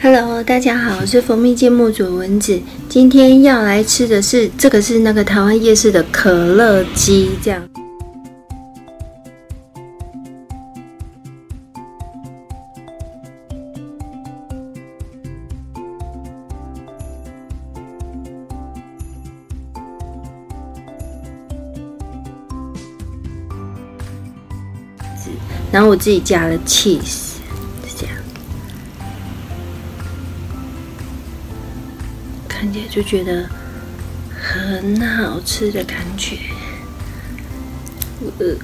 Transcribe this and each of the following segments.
Hello，大家好，我是蜂蜜芥末左蚊子。今天要来吃的是这个是那个台湾夜市的可乐鸡，这样。然后我自己加了 cheese，看起来就觉得很好吃的感觉。呃，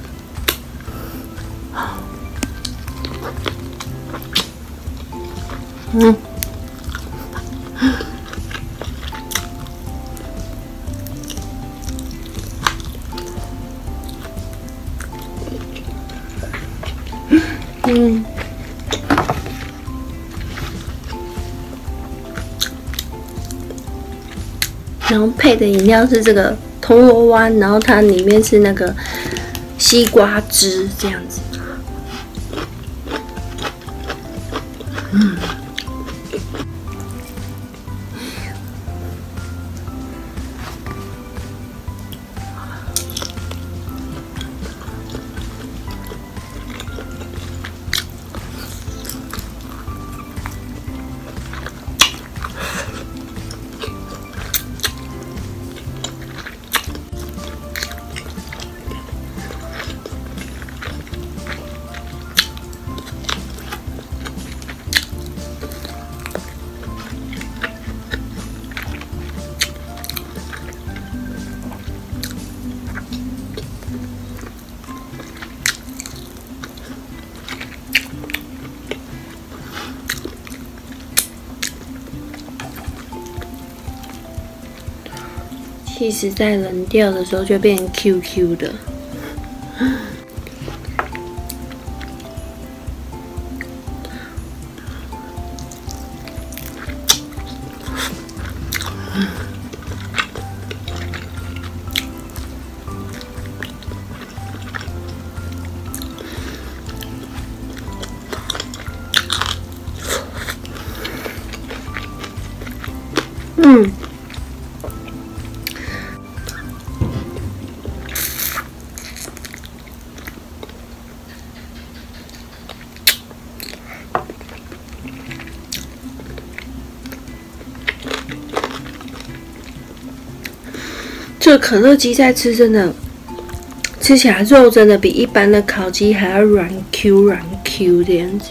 嗯。嗯，然后配的饮料是这个铜锣湾，然后它里面是那个西瓜汁这样子。其实，在冷掉的时候就变 QQ 的。这可乐鸡在吃，真的吃起来肉真的比一般的烤鸡还要软 Q 软 Q 这样子。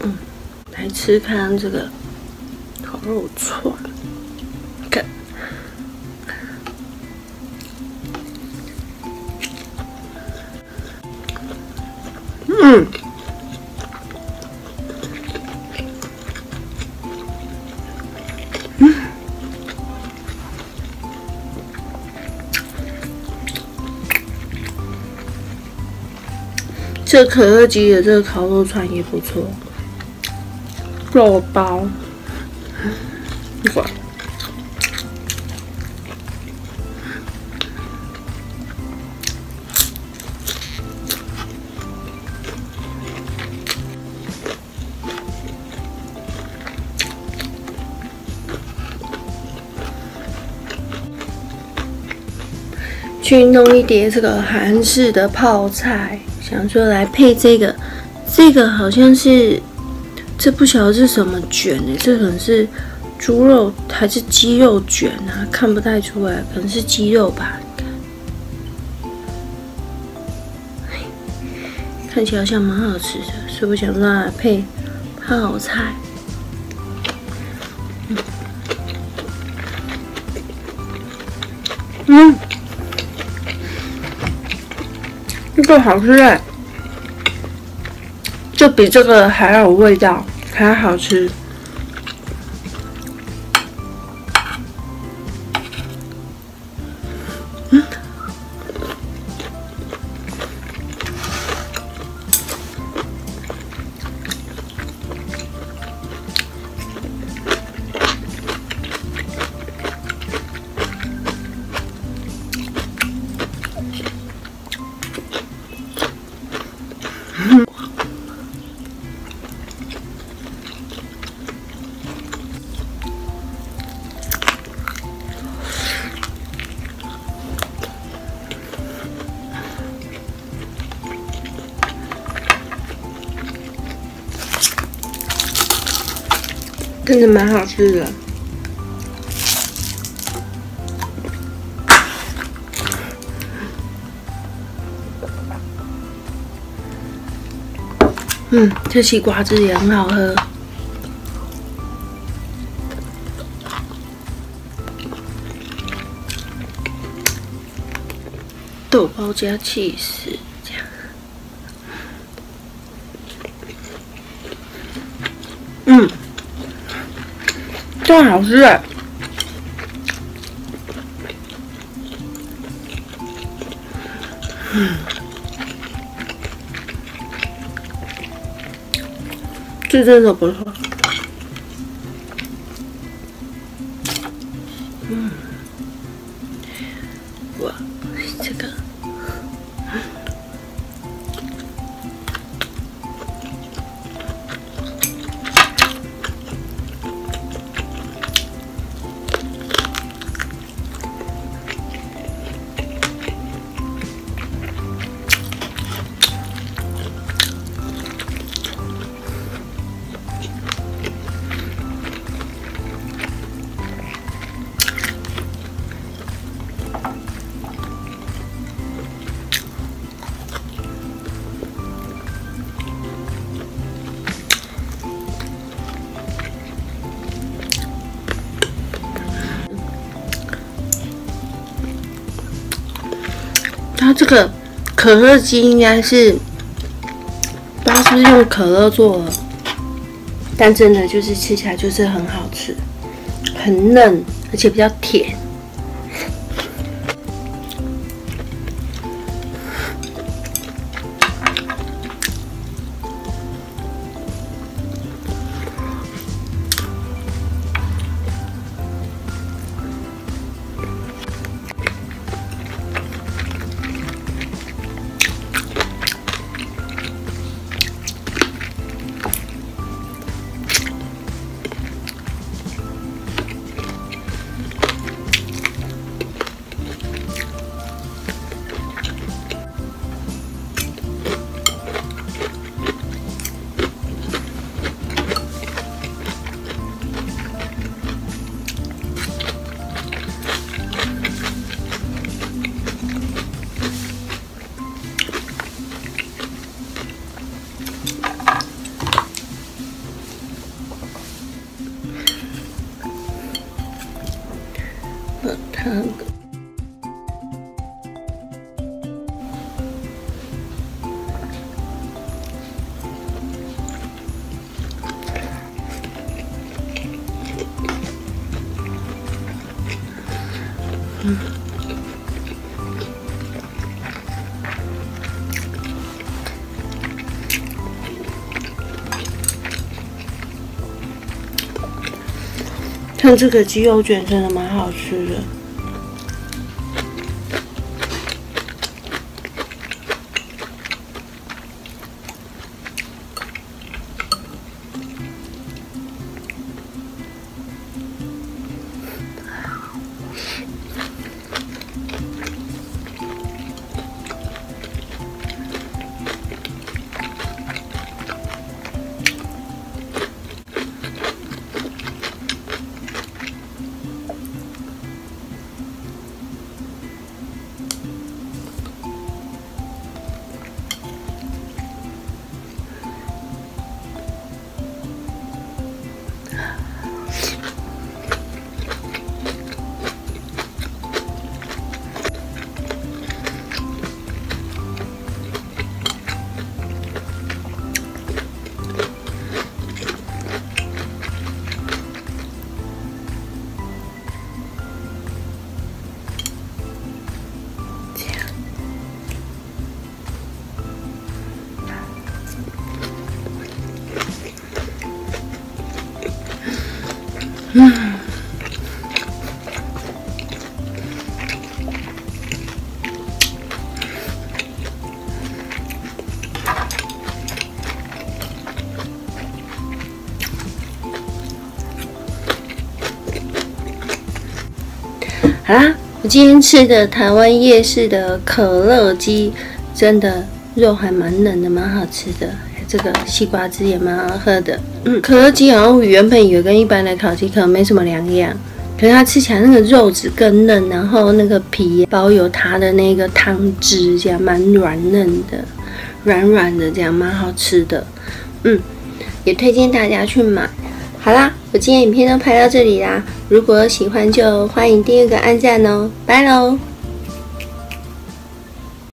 嗯，来吃看这个烤肉串，看，嗯。这可乐鸡的这个烤肉串也不错，肉包，一会，去弄一碟这个韩式的泡菜。想说来配这个，这个好像是，这不晓得是什么卷呢？这可能是猪肉还是鸡肉卷啊？看不太出来，可能是鸡肉吧。看起来好像蛮好吃的，所以我想让它配泡菜。嗯。这好吃哎，就比这个还有味道，还好吃。真的蛮好吃的。嗯，这西瓜汁也很好喝。豆包加气势，这样。嗯，这好吃。嗯。这真的不错。这个可乐鸡应该是不知道是不是用可乐做的，但真的就是吃起来就是很好吃，很嫩，而且比较甜。the tug. Mm -hmm. 像这个鸡肉卷真的蛮好吃的。嗯。好啦，我今天吃的台湾夜市的可乐鸡，真的肉还蛮嫩的，蛮好吃的，这个西瓜汁也蛮好喝的。嗯，可乐鸡好像原本以为跟一般的烤鸡可能没什么两样，可是它吃起来那个肉质更嫩，然后那个皮包有它的那个汤汁，这样蛮软嫩的，软软的，这样蛮好吃的。嗯，也推荐大家去买。好啦，我今天影片都拍到这里啦，如果喜欢就欢迎订阅个按赞哦，拜喽。